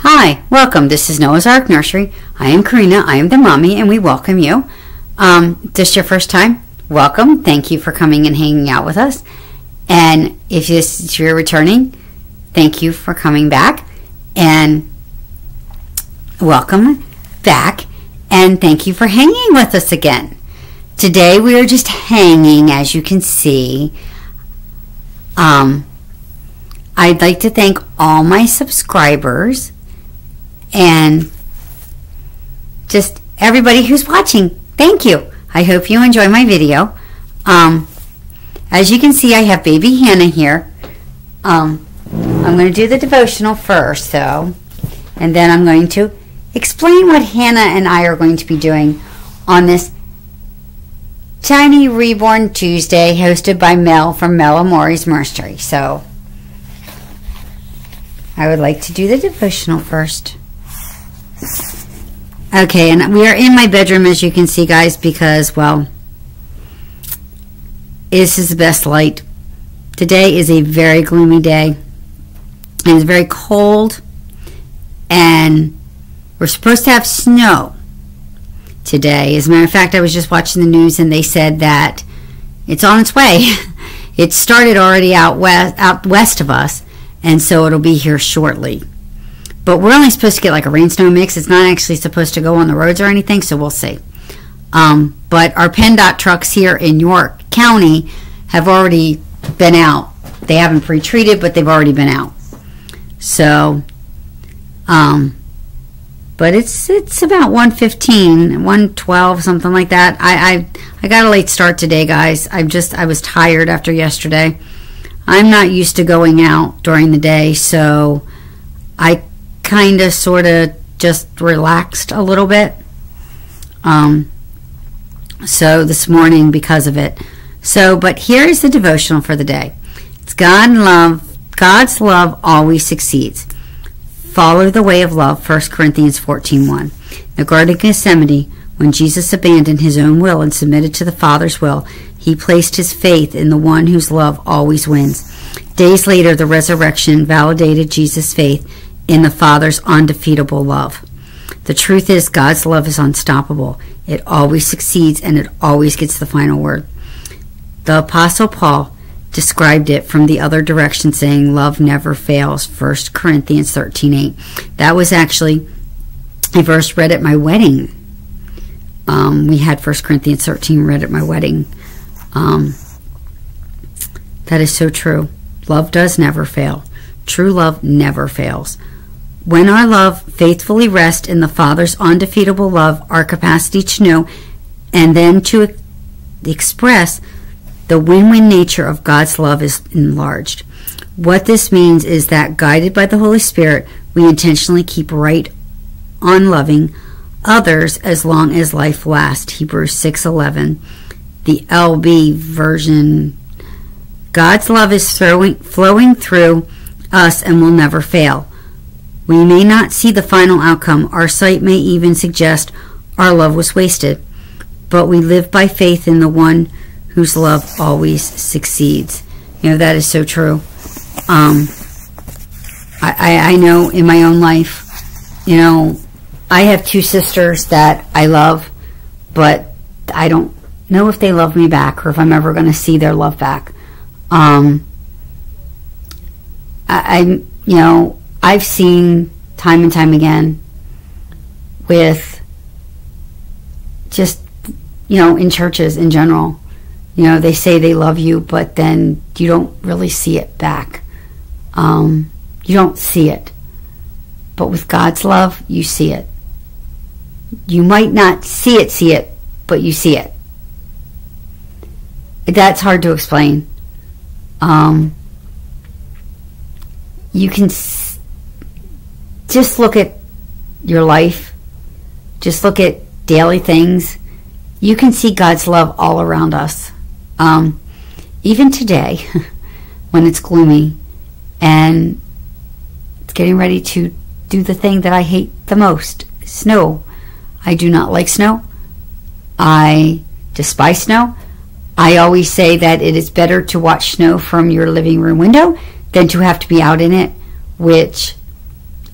Hi, welcome. This is Noah's Ark Nursery. I am Corrinna. I am the mommy, and we welcome you. Um, this your first time? Welcome. Thank you for coming and hanging out with us. And if this is your returning, thank you for coming back. And welcome back. And thank you for hanging with us again. Today we are just hanging, as you can see. Um, I'd like to thank all my subscribers and just everybody who's watching. Thank you. I hope you enjoy my video. Um, as you can see, I have baby Hannah here. Um, I'm going to do the devotional first, though, and then I'm going to explain what Hannah and I are going to be doing on this Tiny Reborn Tuesday hosted by Mel from Mel Amore's Nursery. So, I would like to do the devotional first. Okay, and we are in my bedroom as you can see, guys, because, well, this is the best light. Today is a very gloomy day. It's very cold. And we're supposed to have snow today. As a matter of fact, I was just watching the news and they said that it's on its way. it started already out west, out west of us, and so it'll be here shortly. But we're only supposed to get like a rain snow mix. It's not actually supposed to go on the roads or anything, so we'll see. Um, but our PennDOT trucks here in York County have already been out. They haven't pre-treated, but they've already been out. So, um, but it's it's about 115 112 something like that I, I i got a late start today guys i'm just i was tired after yesterday i'm not used to going out during the day so i kind of sort of just relaxed a little bit. Um, so this morning because of it. So, but here is the devotional for the day. It's God love. God's love always succeeds. Follow the way of love. 1 Corinthians 14:1. In the Garden of Gethsemane, when Jesus abandoned his own will and submitted to the Father's will, he placed his faith in the one whose love always wins. Days later, the resurrection validated Jesus' faith in the Father's undefeatable love. The truth is, God's love is unstoppable. It always succeeds and it always gets the final word. The Apostle Paul described it from the other direction, saying, Love never fails. 1 Corinthians 13 8. That was actually a verse read at my wedding. Um, we had 1 Corinthians 13 read at my wedding. Um, that is so true. Love does never fail. True love never fails. When our love faithfully rests in the Father's undefeatable love, our capacity to know and then to express the win win nature of God's love is enlarged. What this means is that, guided by the Holy Spirit, we intentionally keep right on loving others as long as life lasts. Hebrews 6:11. The LB version God's love is throwing, flowing through us and will never fail. We may not see the final outcome. Our sight may even suggest our love was wasted. But we live by faith in the one whose love always succeeds. You know, that is so true. Um, I, I, know in my own life, you know, I have two sisters that I love, but I don't know if they love me back or if I'm ever going to see their love back. Um, I, I'm, you know, I've seen time and time again with just, you know, in churches in general. You know, they say they love you, but then you don't really see it back. Um, you don't see it. But with God's love, you see it. You might not see it, see it, but you see it. That's hard to explain. Um, you can just look at your life, just look at daily things. You can see God's love all around us. Um, even today, when it's gloomy and it's getting ready to do the thing that I hate the most snow. I do not like snow. I despise snow. I always say that it is better to watch snow from your living room window than to have to be out in it, which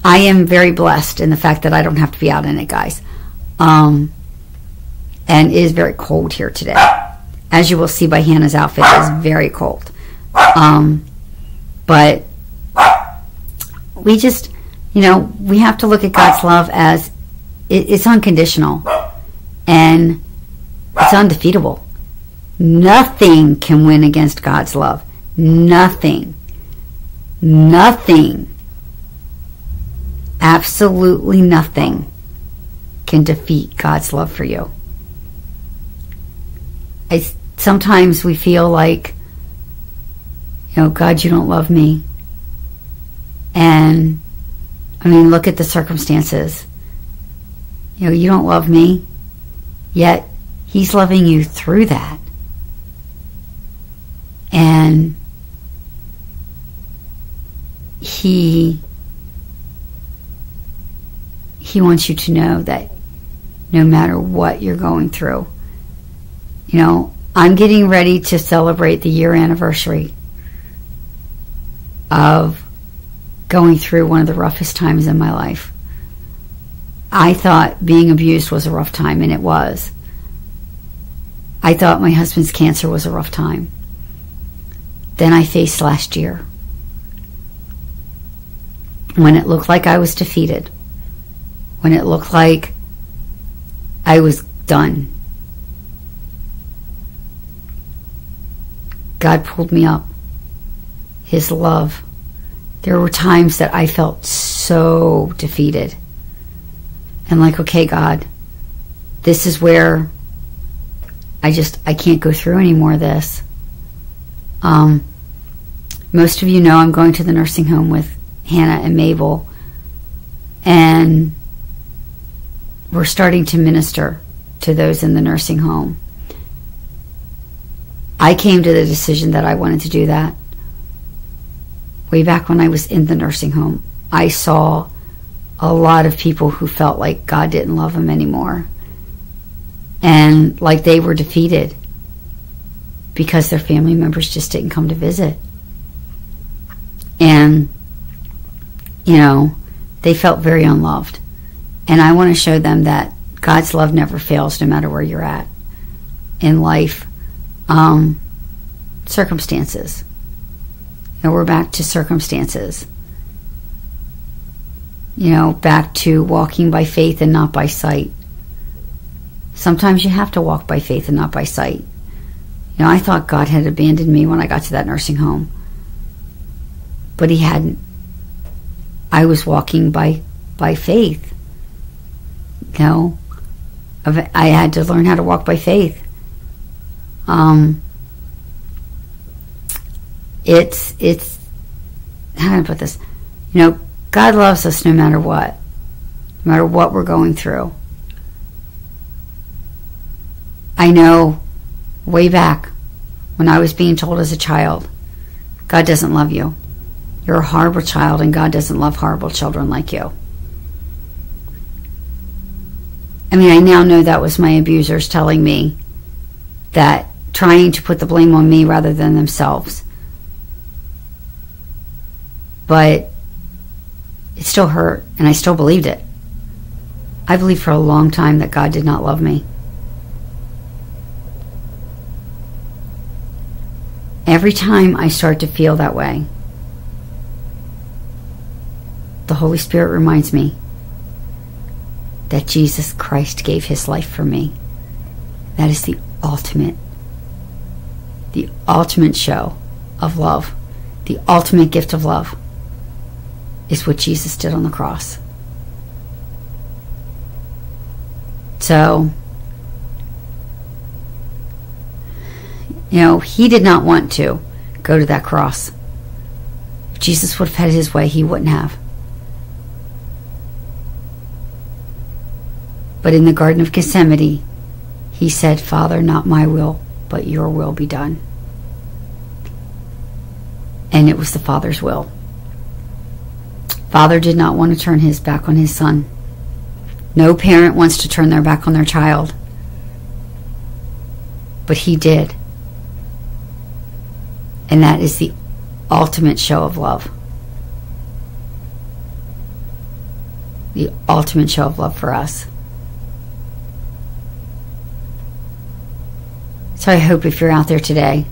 I am very blessed in the fact that I don't have to be out in it, guys. Um, and it is very cold here today. As you will see by Hannah's outfit, it is very cold. Um, but we just, you know, we have to look at God's love as it, it's unconditional and it's undefeatable. Nothing can win against God's love. Nothing. Nothing. Absolutely nothing can defeat God's love for you. I, sometimes we feel like, you know, God, you don't love me. And, I mean, look at the circumstances. You know, you don't love me, yet He's loving you through that. And He he wants you to know that no matter what you're going through, you know, I'm getting ready to celebrate the year anniversary of going through one of the roughest times in my life. I thought being abused was a rough time, and it was. I thought my husband's cancer was a rough time. Then I faced last year when it looked like I was defeated when it looked like I was done. God pulled me up. His love. There were times that I felt so defeated. And like, okay, God, this is where I just I can't go through any more of this. Um, most of you know I'm going to the nursing home with Hannah and Mabel, and we're starting to minister to those in the nursing home. I came to the decision that I wanted to do that. Way back when I was in the nursing home, I saw a lot of people who felt like God didn't love them anymore and like they were defeated because their family members just didn't come to visit. And, you know, they felt very unloved. And I want to show them that God's love never fails no matter where you're at in life. Um, circumstances. And we're back to circumstances. You know, back to walking by faith and not by sight. Sometimes you have to walk by faith and not by sight. You know, I thought God had abandoned me when I got to that nursing home. But he hadn't. I was walking by by faith know, I had to learn how to walk by faith. Um, it's it's how do I put this? You know, God loves us no matter what, no matter what we're going through. I know way back when I was being told as a child, God doesn't love you. You're a horrible child, and God doesn't love horrible children like you. I mean, I now know that was my abusers telling me that trying to put the blame on me rather than themselves. But it still hurt, and I still believed it. I believed for a long time that God did not love me. Every time I start to feel that way, the Holy Spirit reminds me that Jesus Christ gave his life for me. That is the ultimate, the ultimate show of love. The ultimate gift of love is what Jesus did on the cross. So, you know, he did not want to go to that cross. If Jesus would have had his way, he wouldn't have. But in the Garden of Gethsemane, he said, Father, not my will, but your will be done. And it was the Father's will. Father did not want to turn his back on his son. No parent wants to turn their back on their child. But he did. And that is the ultimate show of love. the ultimate show of love for us. So I hope if you're out there today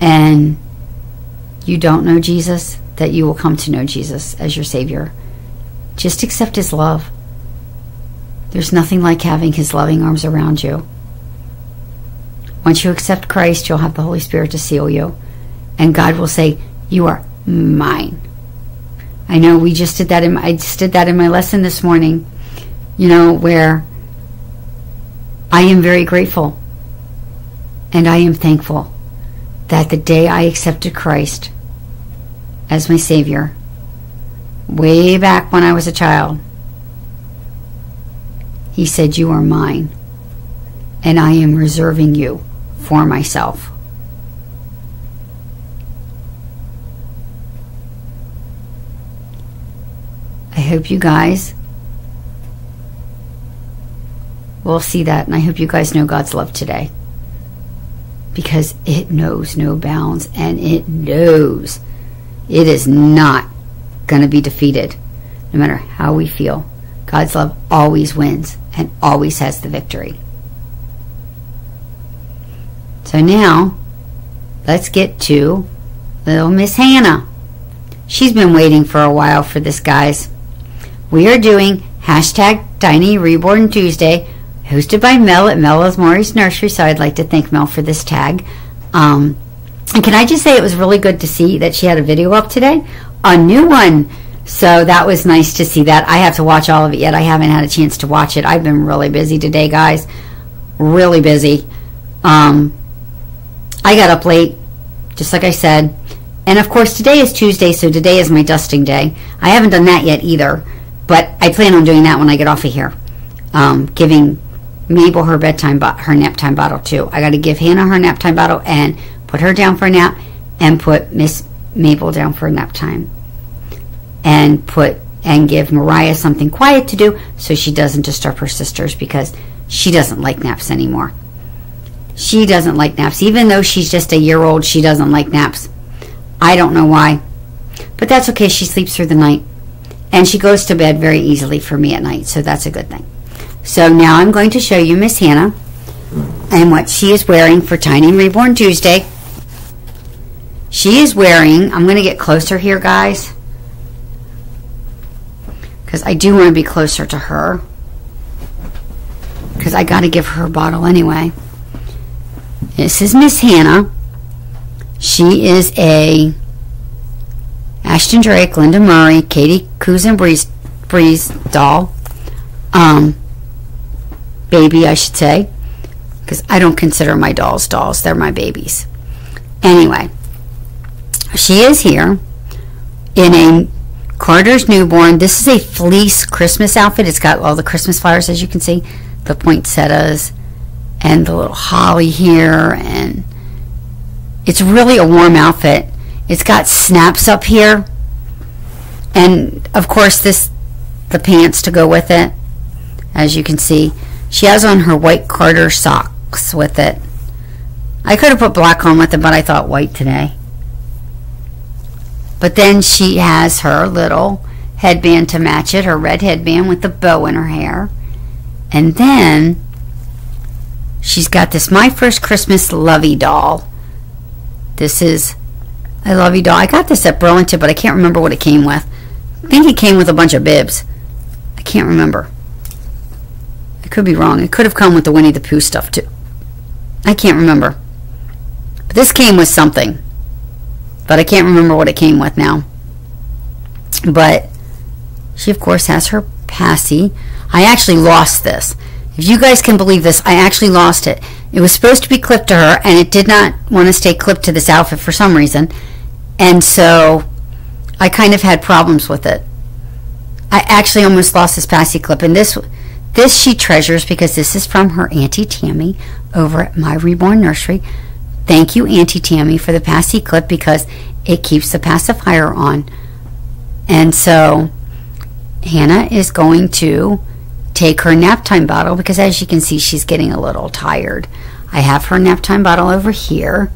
and you don't know Jesus, that you will come to know Jesus as your Savior. Just accept His love. There's nothing like having His loving arms around you. Once you accept Christ, you'll have the Holy Spirit to seal you, and God will say, "You are mine." I know we just did that in I just did that in my lesson this morning. You know where I am very grateful and I am thankful that the day I accepted Christ as my Savior, way back when I was a child, He said, You are mine, and I am reserving you for myself. I hope you guys will see that, and I hope you guys know God's love today because it knows no bounds and it knows it is not going to be defeated no matter how we feel. God's love always wins and always has the victory. So now, let's get to little Miss Hannah. She's been waiting for a while for this, guys. We are doing hashtag Tiny Reborn Tuesday hosted by Mel at Mel's Maurice Nursery. So I'd like to thank Mel for this tag. Um, and can I just say it was really good to see that she had a video up today, a new one. So that was nice to see that. I have to watch all of it yet. I haven't had a chance to watch it. I've been really busy today, guys. Really busy. Um, I got up late, just like I said. And of course, today is Tuesday, so today is my dusting day. I haven't done that yet either, but I plan on doing that when I get off of here. Um, giving Mabel her bedtime, bo- her nap time bottle too. I got to give Hannah her nap time bottle and put her down for a nap, and put Miss Mabel down for a nap time, and put and give Mariah something quiet to do so she doesn't disturb her sisters because she doesn't like naps anymore. She doesn't like naps, even though she's just a year old. She doesn't like naps. I don't know why, but that's okay. She sleeps through the night, and she goes to bed very easily for me at night, so that's a good thing. So now I'm going to show you Miss Hannah and what she is wearing for Tiny Reborn Tuesday. She is wearing, I'm going to get closer here, guys, because I do want to be closer to her, because I got to give her a bottle anyway. This is Miss Hannah. She is a Ashton Drake, Linda Murray, Katie Cousin Breeze, Breeze doll. Um, baby, I should say, because I don't consider my dolls dolls. They're my babies. Anyway, she is here in a Carter's newborn. This is a fleece Christmas outfit. It's got all the Christmas flowers, as you can see, the poinsettias, and the little holly here, and it's really a warm outfit. It's got snaps up here, and of course, this the pants to go with it, as you can see. She has on her white Carter socks with it. I could have put black on with it, but I thought white today. But then she has her little headband to match it, her red headband with the bow in her hair. And then she's got this My First Christmas Lovey doll. This is a Lovey doll. I got this at Burlington, but I can't remember what it came with. I think it came with a bunch of bibs. I can't remember could be wrong. It could have come with the Winnie the Pooh stuff too. I can't remember. But this came with something. But I can't remember what it came with now. But she, of course, has her passy. I actually lost this. If you guys can believe this, I actually lost it. It was supposed to be clipped to her, and it did not want to stay clipped to this outfit for some reason. And so I kind of had problems with it. I actually almost lost this passy clip, and this this she treasures because this is from her Auntie Tammy over at My Reborn Nursery. Thank you, Auntie Tammy, for the passy clip because it keeps the pacifier on. And so Hannah is going to take her nap time bottle because as you can see, she's getting a little tired. I have her nap time bottle over here.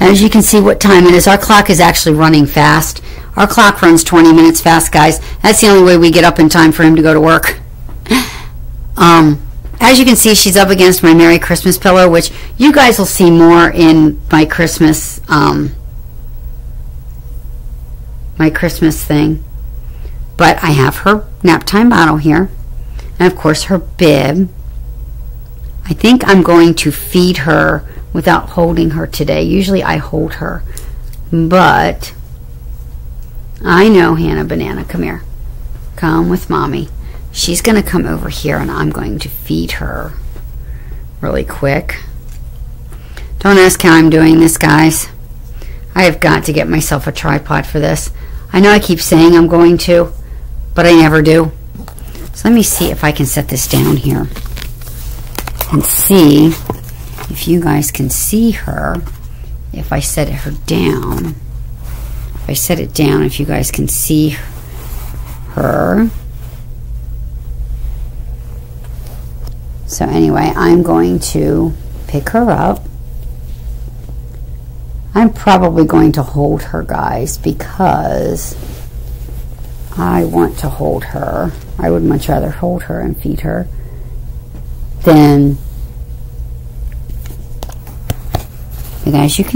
As you can see what time it is, our clock is actually running fast. Our clock runs 20 minutes fast, guys. That's the only way we get up in time for him to go to work. Um, as you can see, she's up against my Merry Christmas pillow, which you guys will see more in my Christmas, um, my Christmas thing. But I have her nap time bottle here, and of course her bib. I think I'm going to feed her without holding her today. Usually I hold her, but I know Hannah Banana. Come here. Come with mommy. She's going to come over here and I'm going to feed her really quick. Don't ask how I'm doing this, guys. I have got to get myself a tripod for this. I know I keep saying I'm going to, but I never do. So let me see if I can set this down here and see if you guys can see her if I set her down. If I set it down, if you guys can see her. So anyway, I'm going to pick her up. I'm probably going to hold her, guys, because I want to hold her. I would much rather hold her and feed her than, as you can